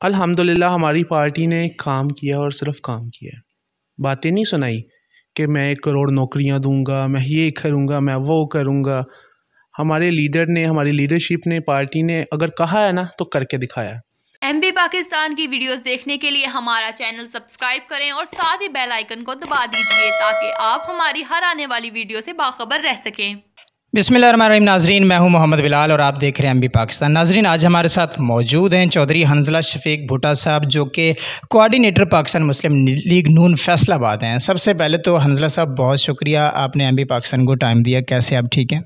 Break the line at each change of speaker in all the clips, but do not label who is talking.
अल्हम्दुलिल्लाह, हमारी पार्टी ने काम किया और सिर्फ़ काम किया बातें नहीं सुनाई कि मैं एक करोड़ नौकरियाँ दूँगा, मैं ये करूँगा, मैं वो करूँगा। हमारे लीडर ने, हमारी लीडरशिप ने, पार्टी ने अगर कहा है ना तो करके दिखाया
एम बी पाकिस्तान की वीडियोस देखने के लिए हमारा चैनल सब्सक्राइब करें और साथ ही बेल आइकन को दबा दीजिए ताकि आप हमारी हर आने वाली वीडियो से बाखबर रह सकें।
बिसमीम नाजरीन मैं हूँ मोहम्मद बिलाल और आप देख रहे हैं एम बी पाकिस्तान। नाजरीन आज हमारे साथ मौजूद हैं चौधरी हंजला शफीक भुट्टा साहब जो कि coordinator Pakistan Muslim League Noon Faisalabad हैं। सबसे पहले तो हंजला साहब बहुत शुक्रिया आपने एम बी पाकिस्तान को टाइम दिया। कैसे आप ठीक हैं?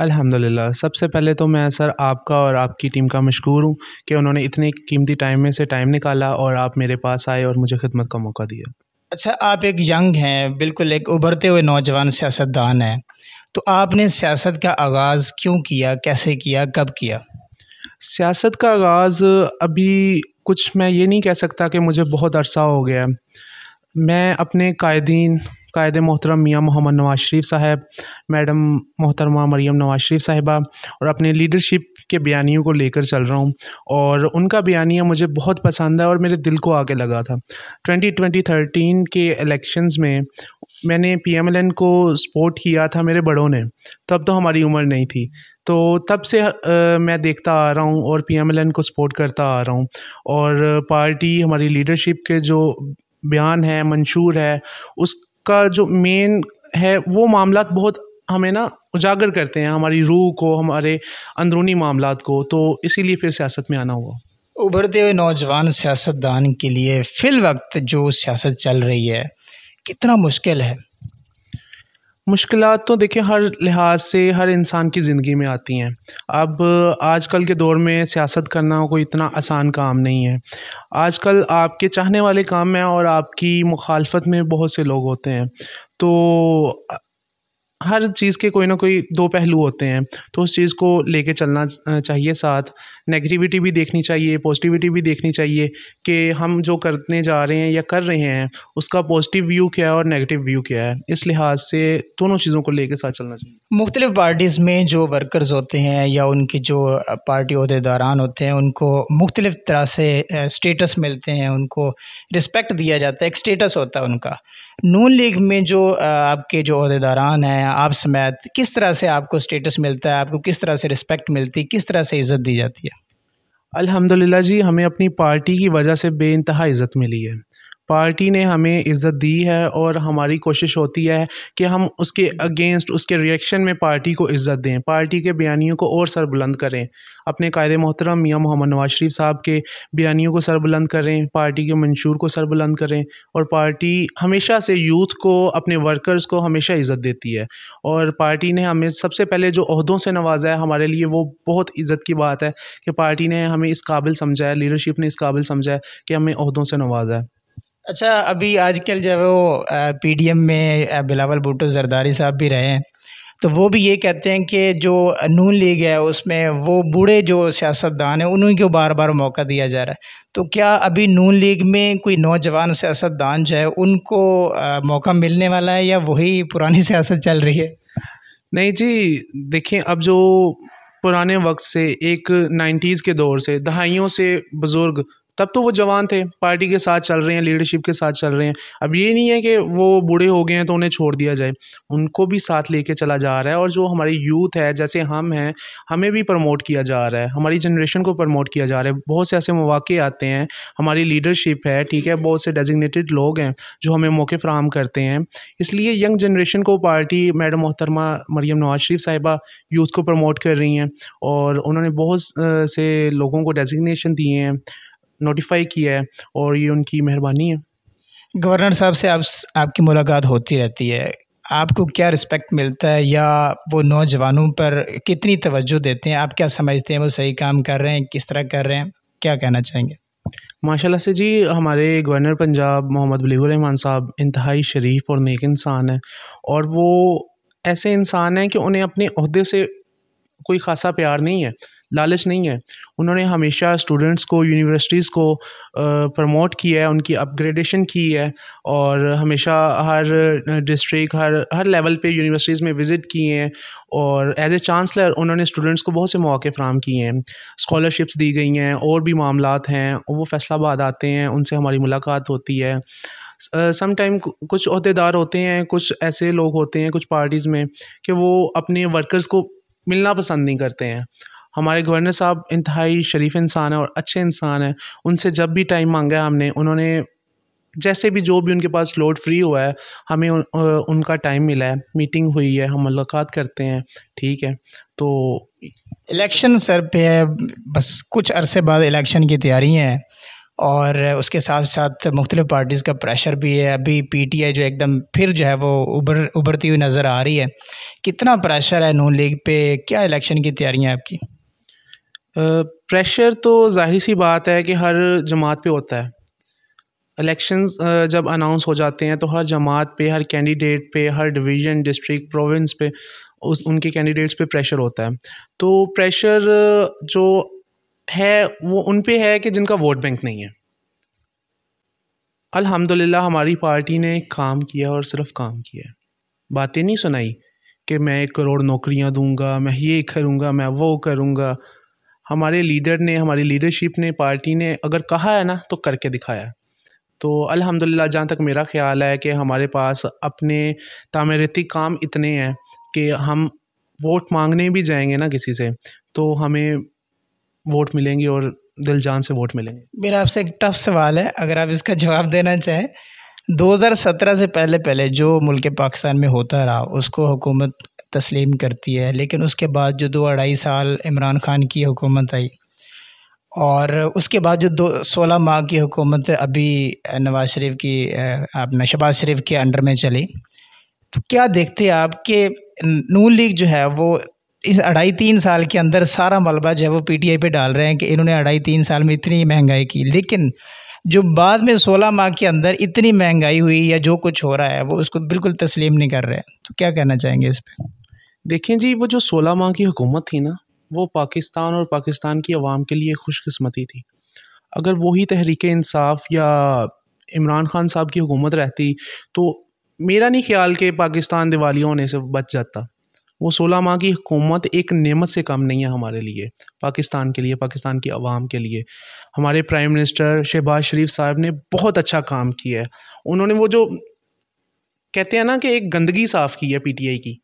अल्हम्दुलिल्लाह सबसे पहले तो मैं सर आपका और आपकी टीम का मशहूर हूँ कि उन्होंने इतने कीमती टाइम में से टाइम निकाला और आप मेरे पास आए और मुझे खिदमत का मौका दिया।
अच्छा आप एक यंग हैं बिल्कुल एक उभरते हुए नौजवान सियासतदान हैं। तो आपने सियासत का आगाज़ क्यों किया? कैसे किया? कब किया?
सियासत का आगाज़ अभी कुछ मैं ये नहीं कह सकता कि मुझे बहुत अरसा हो गया मैं अपने कायदीन, कायद मोहतरम मियाँ मोहम्मद नवाज़ शरीफ साहब, मैडम मोहतरमा मरीम नवाज़ शरीफ साहिबा और अपने लीडरशिप के बयानियों को लेकर चल रहा हूँ और उनका बयानिया मुझे बहुत पसंद है और मेरे दिल को आगे लगा था। ट्वेंटी ट्वेंटी थर्टीन के इलेक्शंस में मैंने एन को सपोर्ट किया था मेरे बड़ों ने तब तो हमारी उम्र नहीं थी। तो तब से आ, मैं देखता आ रहा हूँ और एन को सपोर्ट करता आ रहा हूँ। और पार्टी हमारी लीडरशिप के जो बयान है मंशूर है उसका जो मेन है वो मामला बहुत हमें ना उजागर करते हैं हमारी रूह को हमारे अंदरूनी मामला को। तो इसीलिए फिर सियासत में आना हुआ।
उभरते हुए नौजवान सियासतदान के लिए फ़िल वक्त जो सियासत चल रही है कितना मुश्किल है?
मुश्किल तो देखिए, हर लिहाज से हर इंसान की ज़िंदगी में आती हैं। अब आजकल के दौर में सियासत करना कोई इतना आसान काम नहीं है। आजकल आपके चाहने वाले काम में और आपकी मुखालफत में बहुत से लोग होते हैं। तो हर चीज़ के कोई ना कोई दो पहलू होते हैं तो उस चीज़ को लेके चलना चाहिए साथ। नेगेटिविटी भी देखनी चाहिए पॉजिटिविटी भी देखनी चाहिए कि हम जो करने जा रहे हैं या कर रहे हैं, उसका पॉजिटिव व्यू क्या है और नेगेटिव व्यू क्या है। इस लिहाज से दोनों चीज़ों को लेके साथ चलना चाहिए।
मुख्तलिफ़ पार्टीज़ में जो वर्कर्स होते हैं या उनके जो पार्टी अहदेदारान होते हैं उनको मुख्तलिफ़ तरह से स्टेटस मिलते हैं, उनको रिस्पेक्ट दिया जाता है, एक स्टेटस होता है उनका। नून लीग में जो आपके जो अहदेदारान हैं, आप समेत, किस तरह से आपको स्टेटस मिलता है? आपको किस तरह से रिस्पेक्ट मिलती है? किस तरह से इज़्ज़त दी जाती है?
अल्हम्दुलिल्लाह जी, हमें अपनी पार्टी की वजह से बेइंतहा इज़्ज़त मिली है। पार्टी ने हमें इज़्ज़त दी है और हमारी कोशिश होती है कि हम उसके अगेंस्ट उसके रिएक्शन में पार्टी को इज़्ज़त दें, पार्टी के बयानियों को और सर बुलंद करें। अपने कायद मोहतरम मियाँ मोहम्मद नवाज़ शरीफ साहब के बयानियों को सर बुलंद करें, पार्टी के मंशूर को सर बुलंद करें और पार्टी हमेशा से यूथ को, अपने वर्कर्स को हमेशा इज़्ज़त देती है। और पार्टी ने हमें सबसे पहले जो अहदों से नवाजा है हमारे लिए वो बहुत इज़्ज़त की बात है कि पार्टी ने हमें इस काबिल समझा है लीडरशिप ने इस काबिल समझा है कि हमें अहदों से नवाजा है।
अच्छा अभी आजकल जब वो पीडीएम में बिलावल भुट्टो जरदारी साहब भी रहे हैं तो वो भी ये कहते हैं कि जो नून लीग है, उसमें वो बूढ़े जो सियासतदान हैं, उन्हीं को बार बार मौका दिया जा रहा है। तो क्या अभी नून लीग में कोई नौजवान सियासतदान जो है, उनको मौका मिलने वाला है या वही पुरानी सियासत चल रही है?
नहीं जी, देखिए, अब जो पुराने वक्त से, एक नाइन्टीज़ के दौर से, दहाइयों से बुज़ुर्ग तब तो वो जवान थे, पार्टी के साथ चल रहे हैं लीडरशिप के साथ चल रहे हैं। अब ये नहीं है कि वो बूढ़े हो गए हैं तो उन्हें छोड़ दिया जाए। उनको भी साथ लेके चला जा रहा है और जो हमारी यूथ है, जैसे हम हैं, हमें भी प्रमोट किया जा रहा है। हमारी जनरेशन को प्रमोट किया जा रहा है। बहुत से ऐसे मौके आते हैं, हमारी लीडरशिप है, ठीक है, बहुत से डेजिग्नेटेड लोग हैं जो हमें मौके फ्राहम करते हैं। इसलिए यंग जनरेशन को पार्टी, मैडम मोहतरमा मरीम नवाज़ शरीफ साहिबा यूथ को प्रमोट कर रही हैं और उन्होंने बहुत से लोगों को डेजिग्नेशन दिए हैं। नोटिफाई किया है और ये उनकी मेहरबानी है।
गवर्नर साहब से आप आपकी मुलाकात होती रहती है। आपको क्या रिस्पेक्ट मिलता है या वो नौजवानों पर कितनी तवज्जो देते हैं? आप क्या समझते हैं वो सही काम कर रहे हैं किस तरह कर रहे हैं? क्या कहना चाहेंगे?
माशाल्लाह से जी हमारे गवर्नर पंजाब मोहम्मद रहमान साहब इंतहाई शरीफ और नेक इंसान हैं और वो ऐसे इंसान हैं कि उन्हें अपने अहदे से कोई ख़ासा प्यार नहीं है। लालच नहीं है। उन्होंने हमेशा स्टूडेंट्स को यूनिवर्सिटीज़ को प्रमोट किया है, उनकी अपग्रेडेशन की है और हमेशा हर डिस्ट्रिक्ट हर हर लेवल पे यूनिवर्सिटीज़ में विज़िट किए हैं और एज ए चांसलर उन्होंने स्टूडेंट्स को बहुत से मौके फ्राहम किए हैं। स्कॉलरशिप्स दी गई हैं, और भी मामला हैं वो फैसलाबाद आते हैं, उनसे हमारी मुलाकात होती है। सम टाइम कुछ अहदेदार होते हैं, कुछ ऐसे लोग होते हैं, कुछ पार्टीज़ में कि वो अपने वर्कर्स को मिलना पसंद नहीं करते हैं। हमारे गवर्नर साहब इंतहाई शरीफ इंसान है और अच्छे इंसान हैं। उनसे जब भी टाइम मांगा हमने उन्होंने जैसे भी जो भी उनके पास लोड फ्री हुआ है हमें उन, उनका टाइम मिला है। मीटिंग हुई है हम मुलाकात करते हैं ठीक है? तो
इलेक्शन सर पे है बस कुछ अरसे बाद इलेक्शन की तैयारी है और उसके साथ साथ मुख्तलिफ़ पार्टीज़ का प्रेशर भी है। अभी पीटीआई जो एकदम फिर जो है वो उभर उभरती हुई नज़र आ रही है। कितना प्रेशर है नून लीग पे? क्या इलेक्शन की तैयारियाँ आपकी?
प्रेशर तो ज़ाहिर सी बात है कि हर जमात पे होता है। इलेक्शंस जब अनाउंस हो जाते हैं तो हर जमात पे, हर कैंडिडेट पे, हर डिवीज़न डिस्ट्रिक्ट प्रोविंस पे, उस, उनके कैंडिडेट्स पे प्रेशर होता है। तो प्रेशर जो है, वो उन पे है कि जिनका वोट बैंक नहीं है। अल्हम्दुलिल्लाह, हमारी पार्टी ने काम किया और सिर्फ़ काम किया बातें नहीं सुनाई कि मैं एक करोड़ नौकरियाँ दूँगा, मैं ये करूँगा, मैं वो करूँगा। हमारे लीडर ने, हमारी लीडरशिप ने, पार्टी ने अगर कहा है ना तो करके दिखाया। तो अल्हम्दुलिल्लाह, जहाँ तक मेरा ख्याल है कि हमारे पास अपने तामीरती काम इतने हैं कि हम वोट मांगने भी जाएँगे ना किसी से तो हमें वोट मिलेंगे और दिल जान से वोट मिलेंगे।
मेरा आपसे एक टफ सवाल है, अगर आप इसका जवाब देना चाहें। 2017 से पहले पहले जो मुल्क पाकिस्तान में होता रहा, उसको हुकूमत तस्लीम करती है, लेकिन उसके बाद जो दो अढ़ाई साल इमरान खान की हुकूमत आई और उसके बाद जो दो, सोलह माह की हुकूमत अभी नवाज़ शरीफ की अपना शबाज शरीफ के अंडर में चली। तो क्या देखते हैं आप कि नून लीग जो है, वो इस अढ़ाई तीन साल के अंदर सारा मलबा जो है वो पे डाल रहे हैं कि इन्होंने अढ़ाई तीन साल में इतनी महँगाई की, लेकिन जो बाद में सोलह माह के अंदर इतनी महँगाई हुई या जो कुछ हो रहा है, वो उसको बिल्कुल तस्लीम नहीं कर रहे हैं। तो क्या कहना चाहेंगे इस पर
देखें जी, वो जो सोलह माह की हुकूमत थी ना, वो पाकिस्तान और पाकिस्तान की आवाम के लिए खुशकस्मती थी। अगर वही तहरीक इंसाफ या इमरान खान साहब की हुकूमत रहती तो मेरा नहीं ख्याल कि पाकिस्तान दिवाली होने से बच जाता। वो सोलह माह की हुकूमत एक नेमत से कम नहीं है हमारे लिए, पाकिस्तान के लिए, पाकिस्तान की आवाम के लिए। हमारे प्राइम मिनिस्टर शहबाज शरीफ साहब ने बहुत अच्छा काम किया है। उन्होंने वो जो कहते हैं ना कि एक गंदगी साफ़ की है पीटीआई की,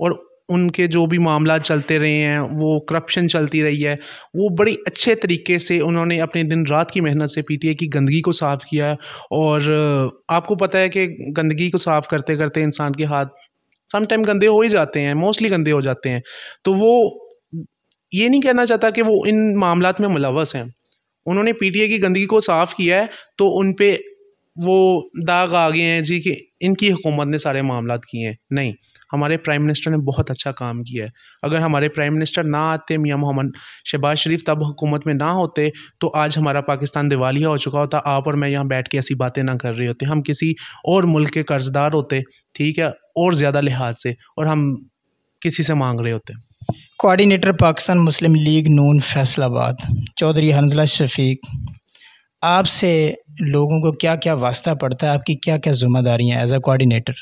और उनके जो भी मामला चलते रहे हैं, वो करप्शन चलती रही है, वो बड़ी अच्छे तरीके से उन्होंने अपने दिन रात की मेहनत से पीटीआई की गंदगी को साफ़ किया और आपको पता है कि गंदगी को साफ़ करते करते इंसान के हाथ सम टाइम गंदे हो ही जाते हैं मोस्टली गंदे हो जाते हैं। तो वो, ये नहीं कहना चाहता कि वो इन मामला में मुलवस हैं। उन्होंने पीटीए की गंदगी को साफ़ किया है तो उन पर वो दाग आ गए हैं जी कि इनकी हुकूमत ने सारे मामला किए हैं। नहीं। हमारे प्राइम मिनिस्टर ने बहुत अच्छा काम किया है। अगर हमारे प्राइम मिनिस्टर ना आते, मियाँ मोहम्मद शहबाज शरीफ तब हुकूमत में ना होते तो आज हमारा पाकिस्तान दिवालिया हो चुका होता। आप और मैं यहाँ बैठ के ऐसी बातें ना कर रहे होते। हम किसी और मुल्क के कर्जदार होते, ठीक है, और ज़्यादा लिहाज से, और हम किसी से मांग रहे होते।
Coordinator Pakistan Muslim League Noon Faisalabad, Chaudhry Hanzala Shafiq, आपसे लोगों को क्या क्या वास्ता पड़ता है? आपकी क्या क्या ज़िम्मेदारियाँ as a coordinator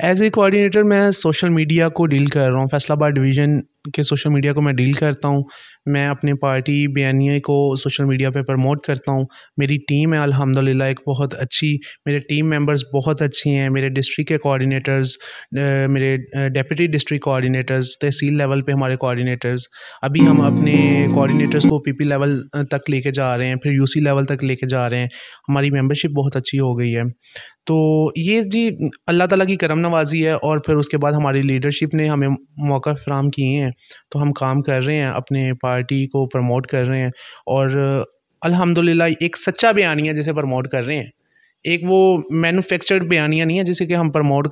as a coordinator मैं सोशल मीडिया को डील कर रहा हूँ फैसलाबाद डिवीज़न के सोशल मीडिया को मैं डील करता हूँ, मैं अपने पार्टी बयानिए को सोशल मीडिया पे प्रमोट करता हूँ। मेरी टीम है, अल्हम्दुलिल्लाह, एक बहुत अच्छी, मेरे टीम मेंबर्स बहुत अच्छी हैं, मेरे डिस्ट्रिक्ट के कोऑर्डिनेटर्स मेरे deputy district coordinators tehsil level पे हमारे कोऑर्डिनेटर्स अभी हम अपने कोऑर्डिनेटर्स को पीपी लेवल तक लेके जा रहे हैं, फिर यूसी लेवल तक लेके जा रहे हैं। हमारी मेंबरशिप बहुत अच्छी हो गई है। तो ये जी, अल्लाह ताला की करम नवाजी है और फिर उसके बाद हमारी लीडरशिप ने हमें मौका फ्राहम किए हैं। तो हम काम कर रहे हैं, अपने पार्टी को प्रमोट कर रहे हैं और अल्हम्दुलिल्लाह एक सच्चा बयानिया जिसे प्रमोट कर रहे हैं। एक वो मैन्युफैक्चर्ड बयानिया नहीं है जिसे कि हम प्रमोट